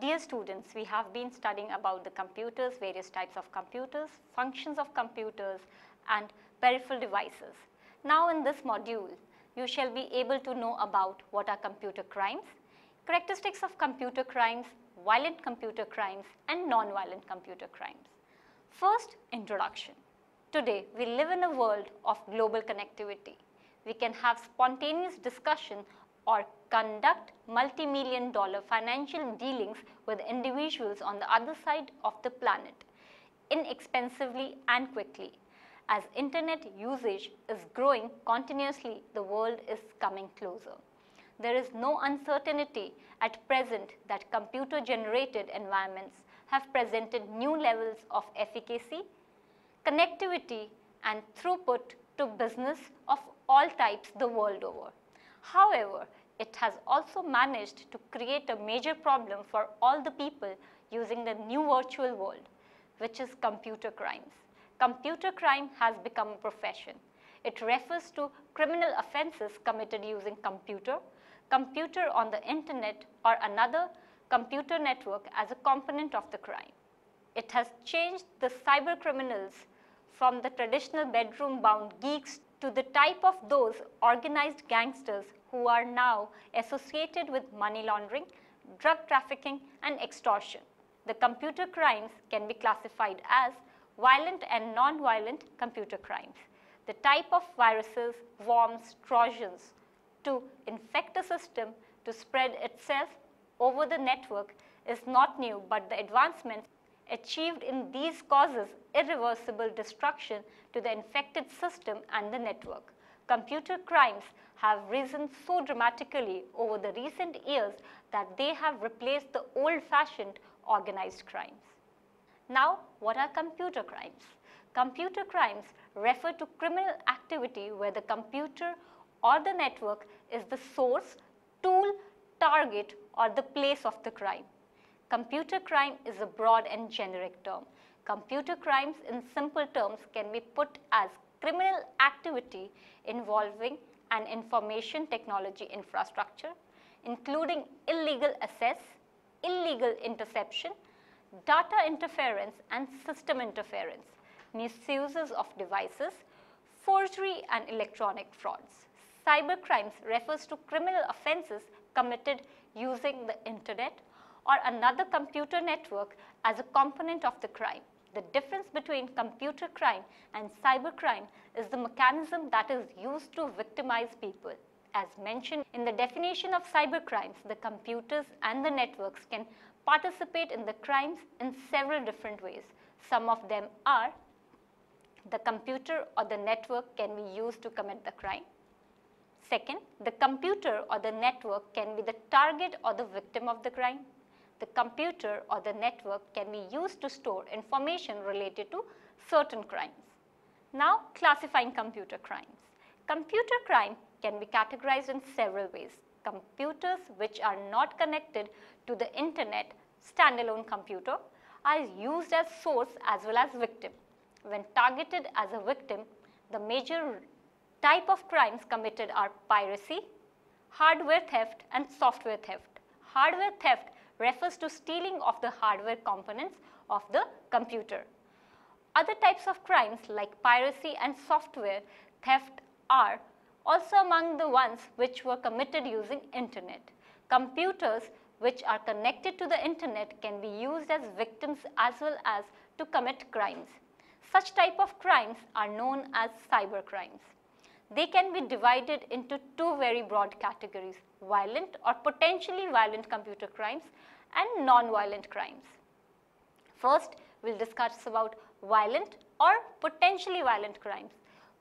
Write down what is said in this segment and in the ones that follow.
Dear students, we have been studying about the computers, various types of computers, functions of computers and peripheral devices. Now in this module, you shall be able to know about what are computer crimes, characteristics of computer crimes, violent computer crimes and non-violent computer crimes. First, introduction. Today, we live in a world of global connectivity. We can have spontaneous discussion or conduct multi-million dollar financial dealings with individuals on the other side of the planet inexpensively and quickly. As internet usage is growing continuously, the world is coming closer. There is no uncertainty at present that computer generated environments have presented new levels of efficacy, connectivity and throughput to business of all types the world over. However, it has also managed to create a major problem for all the people using the new virtual world, which is computer crimes. Computer crime has become a profession. It refers to criminal offenses committed using computer, computer on the internet or another computer network as a component of the crime. It has changed the cyber criminals from the traditional bedroom bound geeks to the type of those organized gangsters who are now associated with money laundering, drug trafficking and extortion. The computer crimes can be classified as violent and non-violent computer crimes. The type of viruses, worms, trojans to infect a system to spread itself over the network is not new, but the advancements achieved in these causes irreversible destruction to the infected system and the network. Computer crimes have risen so dramatically over the recent years that they have replaced the old-fashioned organized crimes. Now, what are computer crimes? Computer crimes refer to criminal activity where the computer or the network is the source, tool, target or the place of the crime. Computer crime is a broad and generic term. Computer crimes in simple terms can be put as criminal activity involving an information technology infrastructure, including illegal access, illegal interception, data interference and system interference, misuses of devices, forgery and electronic frauds. Cyber crimes refers to criminal offenses committed using the internet or another computer network as a component of the crime. The difference between computer crime and cyber crime is the mechanism that is used to victimize people. As mentioned in the definition of cyber crimes, the computers and the networks can participate in the crimes in several different ways. Some of them are the computer or the network can be used to commit the crime. Second, the computer or the network can be the target or the victim of the crime the computer or the network can be used to store information related to certain crimes. Now classifying computer crimes. Computer crime can be categorized in several ways. Computers which are not connected to the internet standalone computer are used as source as well as victim. When targeted as a victim, the major type of crimes committed are piracy, hardware theft and software theft. Hardware theft refers to stealing of the hardware components of the computer. Other types of crimes like piracy and software theft are also among the ones which were committed using internet. Computers which are connected to the internet can be used as victims as well as to commit crimes. Such type of crimes are known as cyber crimes. They can be divided into two very broad categories, violent or potentially violent computer crimes and non-violent crimes. First, we will discuss about violent or potentially violent crimes.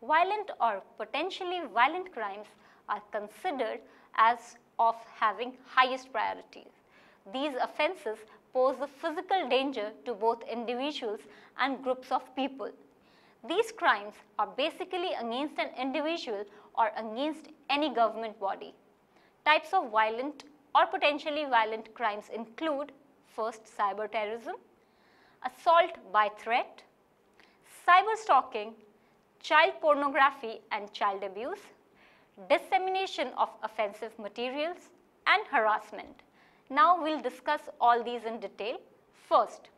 Violent or potentially violent crimes are considered as of having highest priorities. These offences pose a physical danger to both individuals and groups of people. These crimes are basically against an individual or against any government body. Types of violent or potentially violent crimes include first cyber terrorism, assault by threat, cyber stalking, child pornography and child abuse, dissemination of offensive materials and harassment. Now we'll discuss all these in detail. First,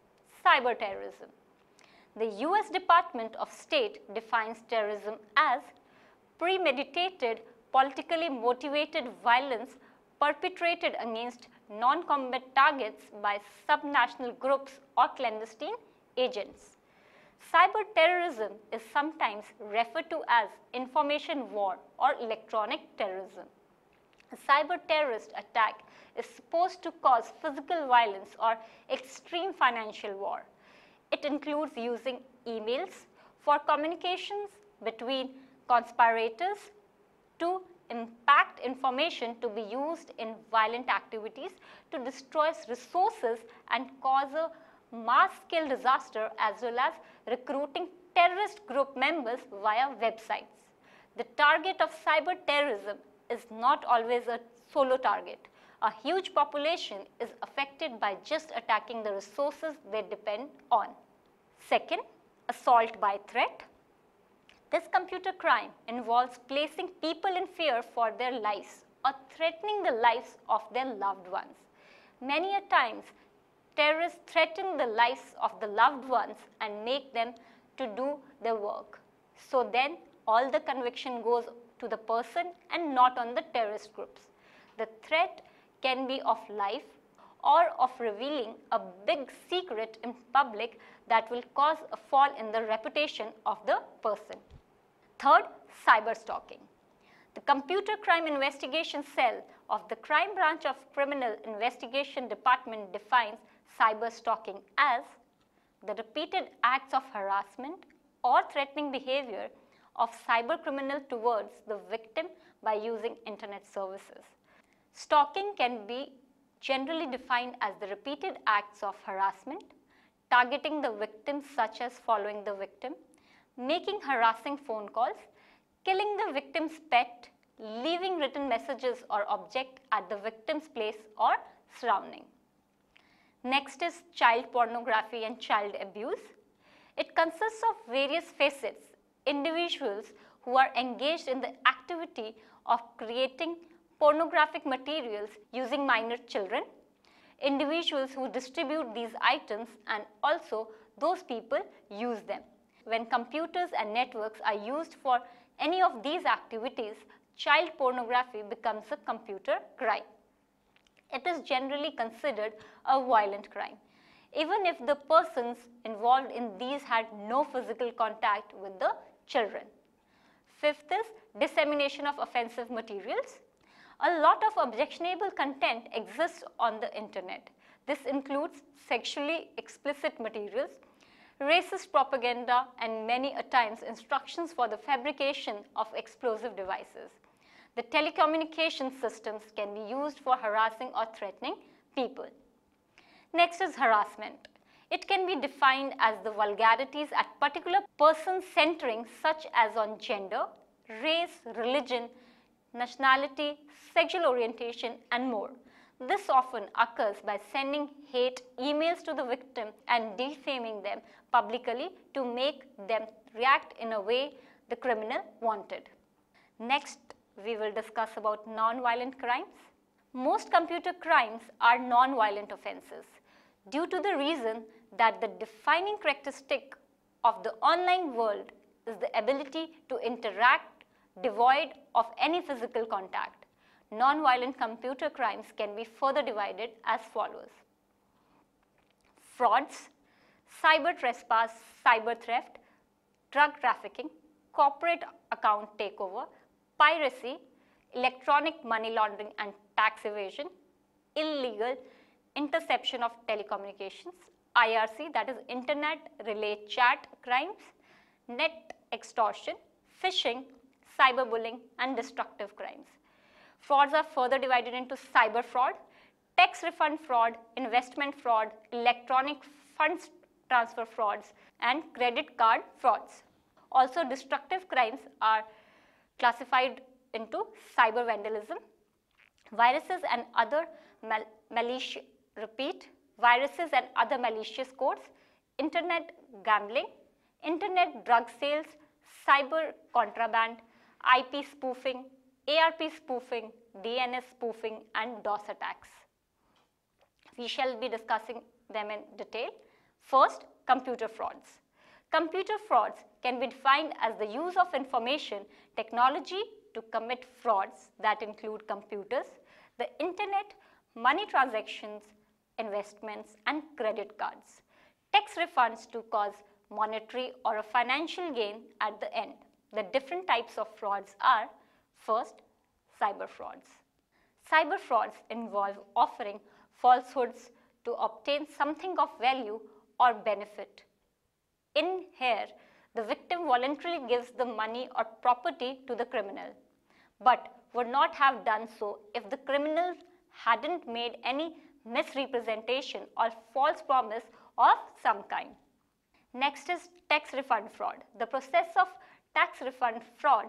cyber terrorism. The US Department of State defines terrorism as premeditated, politically motivated violence perpetrated against non-combat targets by subnational groups or clandestine agents. Cyber terrorism is sometimes referred to as information war or electronic terrorism. A cyber terrorist attack is supposed to cause physical violence or extreme financial war. It includes using emails for communications between conspirators to impact information to be used in violent activities to destroy resources and cause a mass-scale disaster as well as recruiting terrorist group members via websites. The target of cyber terrorism is not always a solo target. A huge population is affected by just attacking the resources they depend on. Second, assault by threat. This computer crime involves placing people in fear for their lives or threatening the lives of their loved ones. Many a times, terrorists threaten the lives of the loved ones and make them to do their work. So then all the conviction goes to the person and not on the terrorist groups. The threat can be of life or of revealing a big secret in public that will cause a fall in the reputation of the person. Third, cyber stalking. The Computer Crime Investigation Cell of the Crime Branch of Criminal Investigation Department defines cyber stalking as the repeated acts of harassment or threatening behavior of cyber criminal towards the victim by using internet services. Stalking can be generally defined as the repeated acts of harassment, targeting the victim such as following the victim, making harassing phone calls, killing the victim's pet, leaving written messages or object at the victim's place or surrounding. Next is child pornography and child abuse. It consists of various facets, individuals who are engaged in the activity of creating pornographic materials using minor children, individuals who distribute these items and also those people use them. When computers and networks are used for any of these activities, child pornography becomes a computer crime. It is generally considered a violent crime, even if the persons involved in these had no physical contact with the children. Fifth is dissemination of offensive materials a lot of objectionable content exists on the internet. This includes sexually explicit materials, racist propaganda, and many a times instructions for the fabrication of explosive devices. The telecommunication systems can be used for harassing or threatening people. Next is harassment. It can be defined as the vulgarities at particular person centering such as on gender, race, religion, nationality, sexual orientation, and more. This often occurs by sending hate emails to the victim and defaming them publicly to make them react in a way the criminal wanted. Next, we will discuss about non-violent crimes. Most computer crimes are non-violent offenses due to the reason that the defining characteristic of the online world is the ability to interact devoid of any physical contact. Non-violent computer crimes can be further divided as follows. Frauds, cyber trespass, cyber theft, drug trafficking, corporate account takeover, piracy, electronic money laundering and tax evasion, illegal interception of telecommunications, IRC that is internet relay chat crimes, net extortion, phishing, cyberbullying, and destructive crimes. Frauds are further divided into cyber fraud, tax refund fraud, investment fraud, electronic funds transfer frauds, and credit card frauds. Also, destructive crimes are classified into cyber vandalism, viruses and other mal malicious, repeat, viruses and other malicious codes, internet gambling, internet drug sales, cyber contraband, IP spoofing, ARP spoofing, DNS spoofing and DOS attacks. We shall be discussing them in detail. First, computer frauds. Computer frauds can be defined as the use of information technology to commit frauds that include computers, the internet, money transactions, investments, and credit cards. Tax refunds to cause monetary or a financial gain at the end. The different types of frauds are first, cyber frauds. Cyber frauds involve offering falsehoods to obtain something of value or benefit. In here, the victim voluntarily gives the money or property to the criminal, but would not have done so if the criminal hadn't made any misrepresentation or false promise of some kind. Next is tax refund fraud. The process of tax refund fraud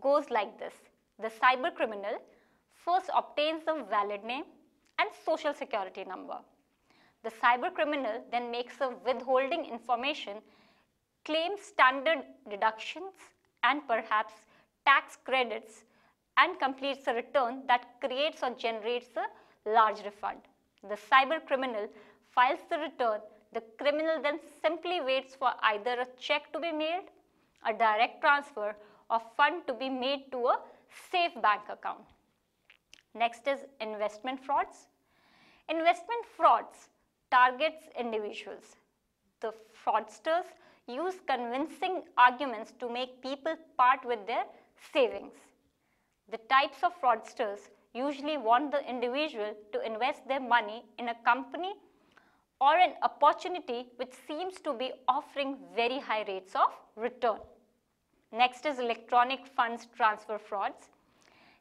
goes like this. The cyber criminal first obtains the valid name and social security number. The cyber criminal then makes a withholding information, claims standard deductions and perhaps tax credits and completes a return that creates or generates a large refund. The cyber criminal files the return. The criminal then simply waits for either a check to be mailed, a direct transfer or fund to be made to a safe bank account. Next is investment frauds. Investment frauds targets individuals. The fraudsters use convincing arguments to make people part with their savings. The types of fraudsters usually want the individual to invest their money in a company or an opportunity which seems to be offering very high rates of return. Next is electronic funds transfer frauds.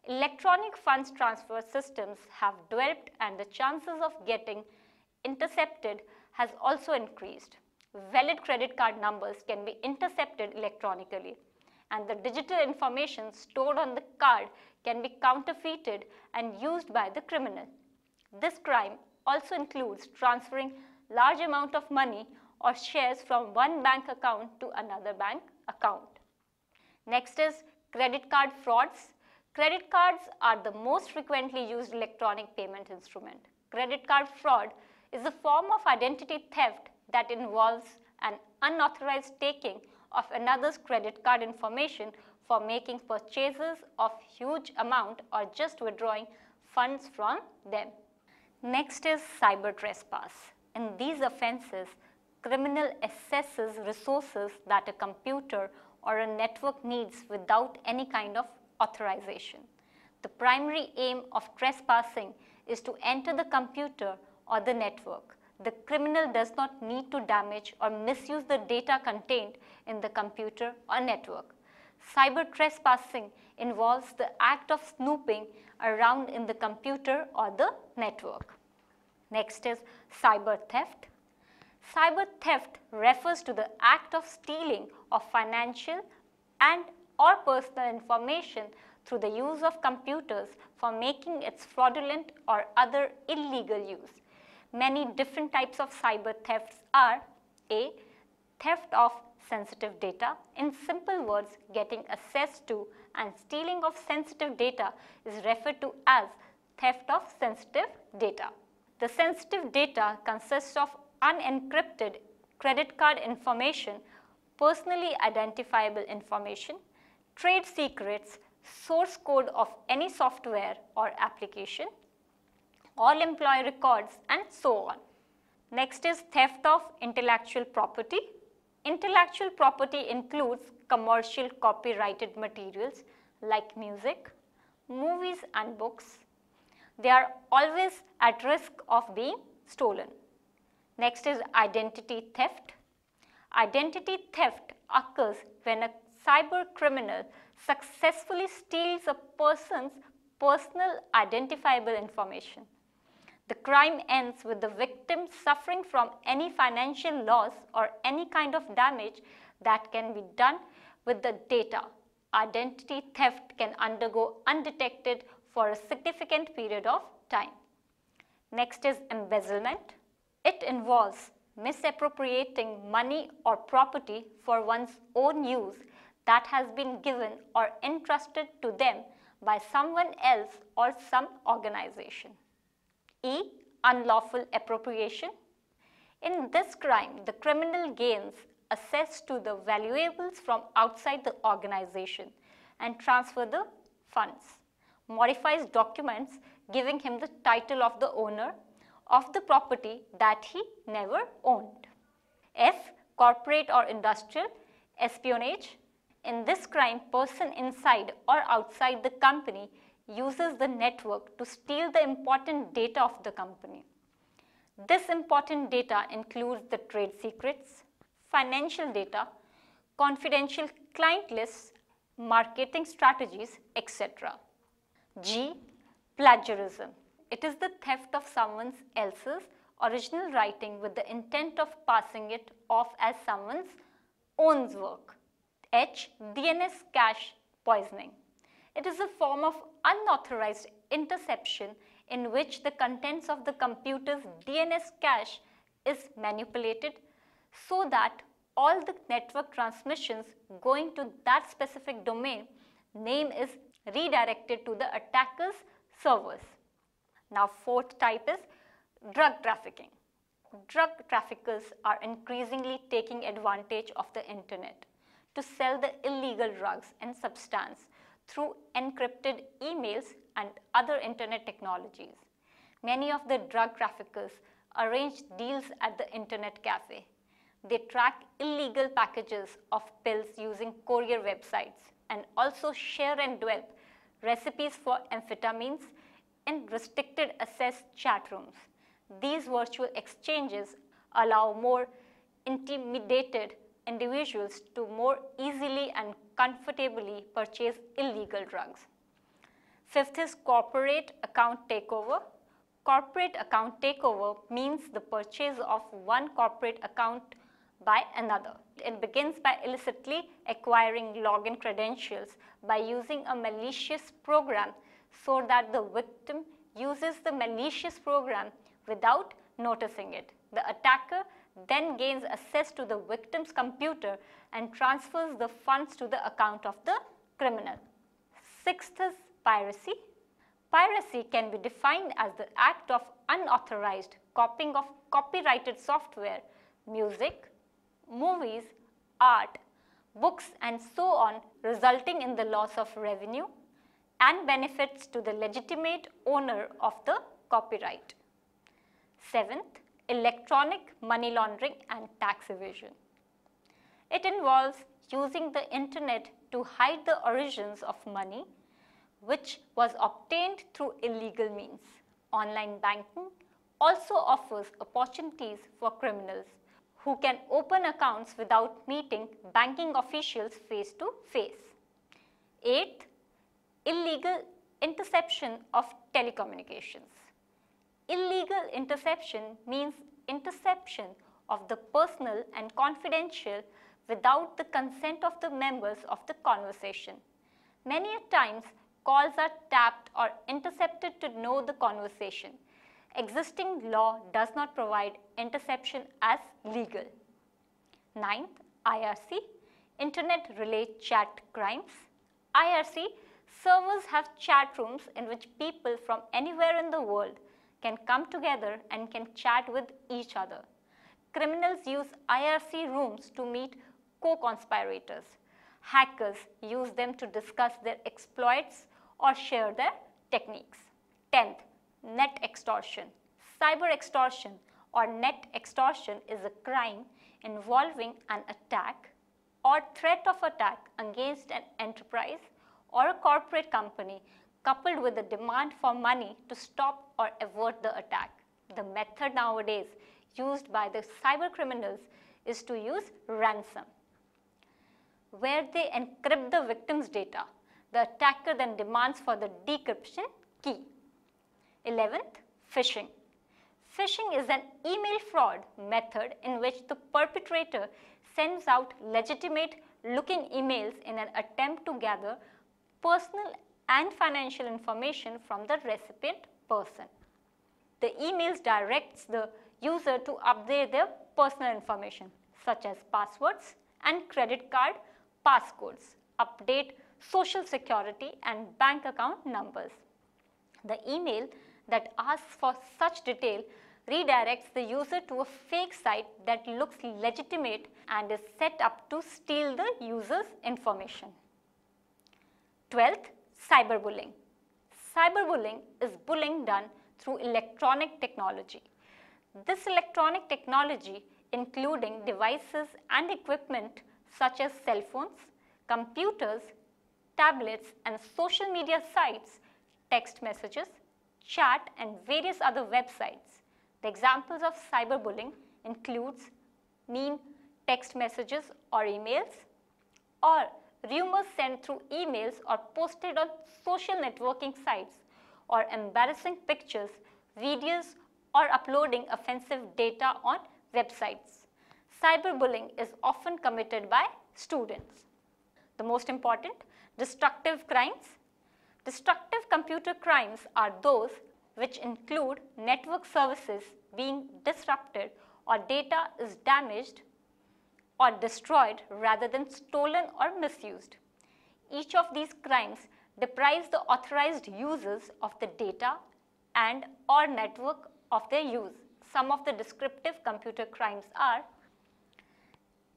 Electronic funds transfer systems have developed and the chances of getting intercepted has also increased. Valid credit card numbers can be intercepted electronically and the digital information stored on the card can be counterfeited and used by the criminal. This crime also includes transferring large amount of money or shares from one bank account to another bank account. Next is credit card frauds Credit cards are the most frequently used electronic payment instrument. Credit card fraud is a form of identity theft that involves an unauthorized taking of another's credit card information for making purchases of huge amount or just withdrawing funds from them. Next is cyber trespass. In these offenses, criminal assesses resources that a computer or a network needs without any kind of authorization. The primary aim of trespassing is to enter the computer or the network. The criminal does not need to damage or misuse the data contained in the computer or network. Cyber trespassing involves the act of snooping around in the computer or the network. Next is cyber theft. Cyber theft refers to the act of stealing of financial and or personal information through the use of computers for making its fraudulent or other illegal use. Many different types of cyber thefts are A. Theft of sensitive data. In simple words, getting access to and stealing of sensitive data is referred to as theft of sensitive data. The sensitive data consists of unencrypted credit card information, personally identifiable information, trade secrets, source code of any software or application, all employee records and so on. Next is theft of intellectual property. Intellectual property includes commercial copyrighted materials like music, movies and books. They are always at risk of being stolen. Next is identity theft. Identity theft occurs when a cyber criminal successfully steals a person's personal identifiable information. The crime ends with the victim suffering from any financial loss or any kind of damage that can be done with the data. Identity theft can undergo undetected for a significant period of time. Next is embezzlement. It involves misappropriating money or property for one's own use that has been given or entrusted to them by someone else or some organization. E. unlawful appropriation. In this crime, the criminal gains access to the valuables from outside the organization and transfer the funds, modifies documents giving him the title of the owner of the property that he never owned. F. Corporate or industrial espionage. In this crime, person inside or outside the company uses the network to steal the important data of the company. This important data includes the trade secrets, financial data, confidential client lists, marketing strategies, etc. G. Plagiarism. It is the theft of someone else's original writing with the intent of passing it off as someone's own work. H. DNS cache poisoning. It is a form of unauthorized interception in which the contents of the computer's DNS cache is manipulated so that all the network transmissions going to that specific domain name is redirected to the attacker's servers. Now fourth type is drug trafficking. Drug traffickers are increasingly taking advantage of the internet to sell the illegal drugs and substance through encrypted emails and other internet technologies. Many of the drug traffickers arrange deals at the internet cafe. They track illegal packages of pills using courier websites and also share and develop recipes for amphetamines in restricted access chat rooms. These virtual exchanges allow more intimidated individuals to more easily and comfortably purchase illegal drugs. Fifth is corporate account takeover. Corporate account takeover means the purchase of one corporate account by another. It begins by illicitly acquiring login credentials by using a malicious program so that the victim uses the malicious program without noticing it. The attacker then gains access to the victim's computer and transfers the funds to the account of the criminal. Sixth is piracy. Piracy can be defined as the act of unauthorized copying of copyrighted software, music, movies, art, books and so on resulting in the loss of revenue and benefits to the legitimate owner of the copyright. Seventh, electronic money laundering and tax evasion. It involves using the internet to hide the origins of money which was obtained through illegal means. Online banking also offers opportunities for criminals who can open accounts without meeting banking officials face to face. Eighth, illegal interception of telecommunications. Illegal interception means interception of the personal and confidential without the consent of the members of the conversation. Many times, calls are tapped or intercepted to know the conversation. Existing law does not provide interception as legal. Ninth, IRC, Internet Relay Chat Crimes. IRC servers have chat rooms in which people from anywhere in the world can come together and can chat with each other. Criminals use IRC rooms to meet co-conspirators. Hackers use them to discuss their exploits or share their techniques. 10th, net extortion. Cyber extortion or net extortion is a crime involving an attack or threat of attack against an enterprise or a corporate company coupled with the demand for money to stop or avert the attack. The method nowadays used by the cyber criminals is to use ransom, where they encrypt the victim's data. The attacker then demands for the decryption key. 11th, phishing. Phishing is an email fraud method in which the perpetrator sends out legitimate looking emails in an attempt to gather personal and financial information from the recipient person. The emails directs the user to update their personal information such as passwords and credit card passcodes, update social security and bank account numbers. The email that asks for such detail redirects the user to a fake site that looks legitimate and is set up to steal the user's information. 12th, cyberbullying. Cyberbullying is bullying done through electronic technology. This electronic technology, including devices and equipment such as cell phones, computers, tablets and social media sites, text messages, chat and various other websites. The examples of cyberbullying includes mean text messages or emails or rumors sent through emails or posted on social networking sites or embarrassing pictures, videos or uploading offensive data on websites. Cyberbullying is often committed by students. The most important, destructive crimes. Destructive computer crimes are those which include network services being disrupted or data is damaged or destroyed rather than stolen or misused. Each of these crimes deprives the authorized users of the data and or network of their use. Some of the descriptive computer crimes are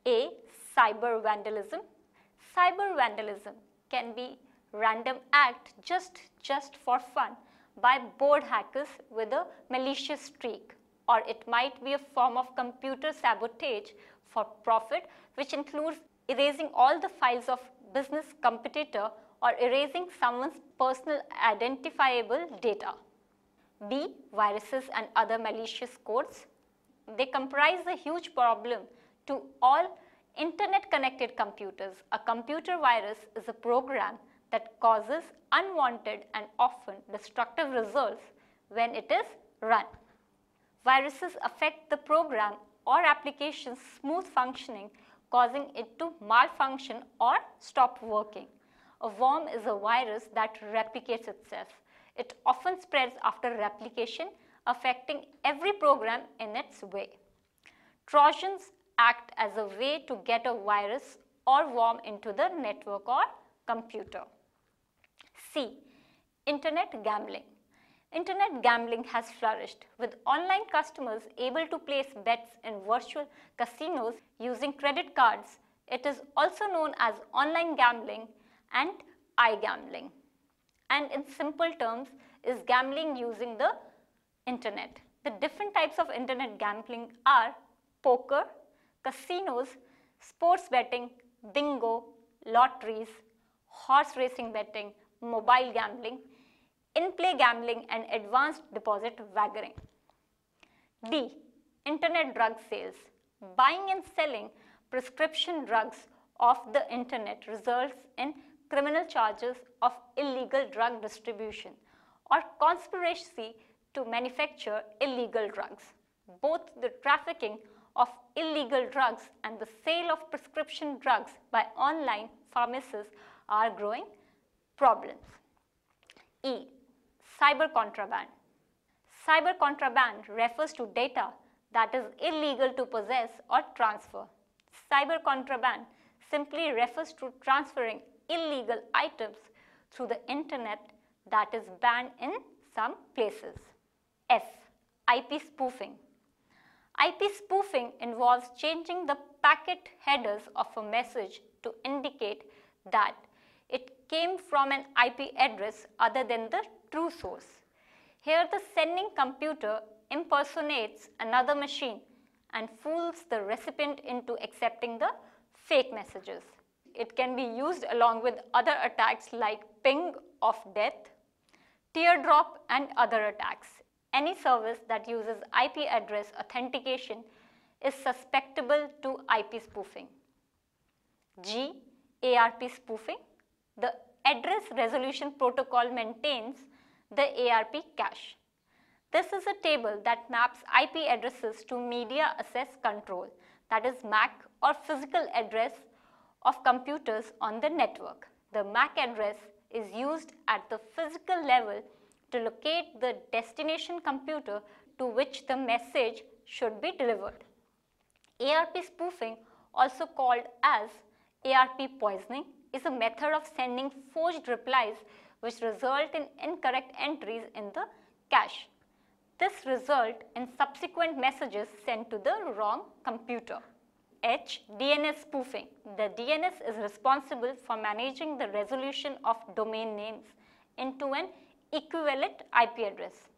A. Cyber vandalism. Cyber vandalism can be random act just, just for fun by bored hackers with a malicious streak or it might be a form of computer sabotage for profit which includes erasing all the files of business competitor or erasing someone's personal identifiable data. B. Viruses and other malicious codes. They comprise a huge problem to all internet connected computers. A computer virus is a program that causes unwanted and often destructive results when it is run. Viruses affect the program or application's smooth functioning causing it to malfunction or stop working. A worm is a virus that replicates itself. It often spreads after replication affecting every program in its way. Trojans act as a way to get a virus or worm into the network or computer. C. Internet gambling. Internet gambling has flourished with online customers able to place bets in virtual casinos using credit cards. It is also known as online gambling and iGambling. And in simple terms is gambling using the internet. The different types of internet gambling are poker, casinos, sports betting, bingo, lotteries, horse racing betting, mobile gambling, in-play gambling and advanced deposit wagering. D. Internet drug sales. Buying and selling prescription drugs off the internet results in criminal charges of illegal drug distribution or conspiracy to manufacture illegal drugs. Both the trafficking of illegal drugs and the sale of prescription drugs by online pharmacies are growing problems. E. Cyber contraband. Cyber contraband refers to data that is illegal to possess or transfer. Cyber contraband simply refers to transferring illegal items through the internet that is banned in some places. S. IP spoofing. IP spoofing involves changing the packet headers of a message to indicate that it came from an IP address other than the true source. Here the sending computer impersonates another machine and fools the recipient into accepting the fake messages. It can be used along with other attacks like ping of death, teardrop and other attacks. Any service that uses IP address authentication is susceptible to IP spoofing. G. ARP spoofing. The address resolution protocol maintains the ARP cache. This is a table that maps IP addresses to media access control, that is MAC or physical address of computers on the network. The MAC address is used at the physical level to locate the destination computer to which the message should be delivered. ARP spoofing, also called as ARP poisoning, is a method of sending forged replies which result in incorrect entries in the cache. This result in subsequent messages sent to the wrong computer. H. DNS spoofing. The DNS is responsible for managing the resolution of domain names into an equivalent IP address.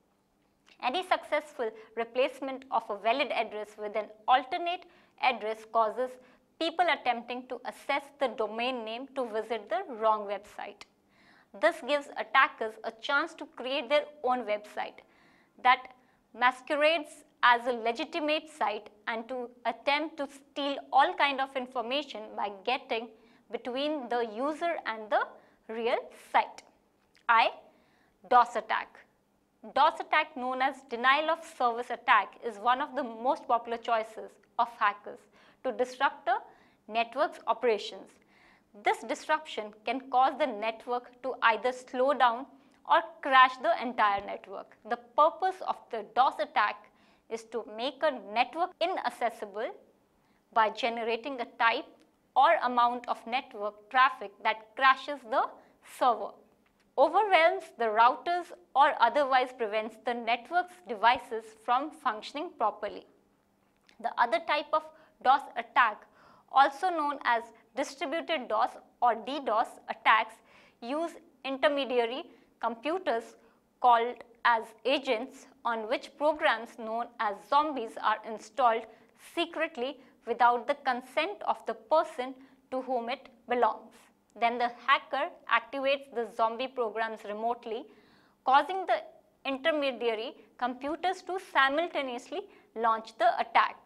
Any successful replacement of a valid address with an alternate address causes people attempting to access the domain name to visit the wrong website. This gives attackers a chance to create their own website that masquerades as a legitimate site and to attempt to steal all kind of information by getting between the user and the real site. I. DOS attack. DOS attack known as denial of service attack is one of the most popular choices of hackers to disrupt a network's operations. This disruption can cause the network to either slow down or crash the entire network. The purpose of the DOS attack is to make a network inaccessible by generating a type or amount of network traffic that crashes the server, overwhelms the routers or otherwise prevents the network's devices from functioning properly. The other type of DOS attack, also known as distributed DOS or DDoS attacks use intermediary computers called as agents on which programs known as zombies are installed secretly without the consent of the person to whom it belongs. Then the hacker activates the zombie programs remotely, causing the intermediary computers to simultaneously launch the attack.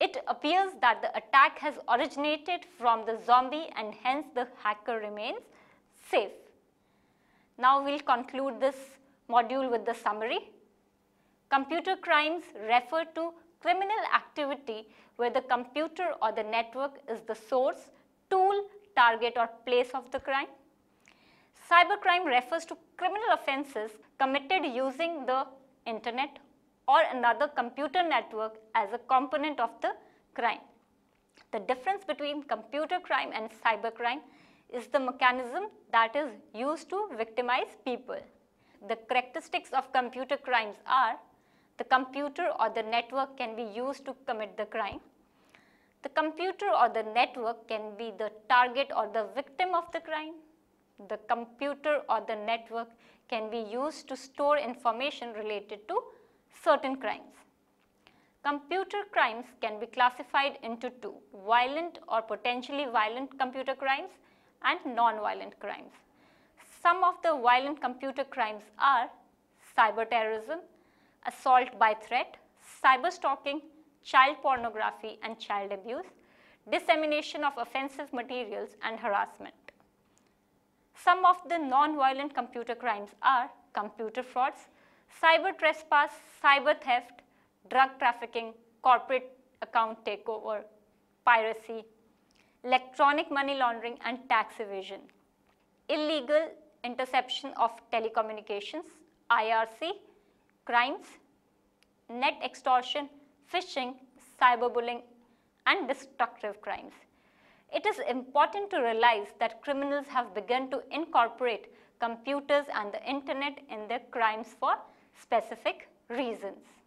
It appears that the attack has originated from the zombie and hence the hacker remains safe. Now we'll conclude this module with the summary. Computer crimes refer to criminal activity where the computer or the network is the source, tool, target or place of the crime. Cybercrime refers to criminal offenses committed using the internet or another computer network as a component of the crime. The difference between computer crime and cybercrime is the mechanism that is used to victimize people. The characteristics of computer crimes are the computer or the network can be used to commit the crime. The computer or the network can be the target or the victim of the crime. The computer or the network can be used to store information related to certain crimes. Computer crimes can be classified into two, violent or potentially violent computer crimes and non-violent crimes. Some of the violent computer crimes are cyber terrorism, assault by threat, cyber stalking, child pornography and child abuse, dissemination of offensive materials and harassment. Some of the non-violent computer crimes are computer frauds, cyber trespass, cyber theft, drug trafficking, corporate account takeover, piracy, electronic money laundering and tax evasion, illegal interception of telecommunications, IRC, crimes, net extortion, phishing, cyberbullying and destructive crimes. It is important to realize that criminals have begun to incorporate computers and the internet in their crimes for specific reasons.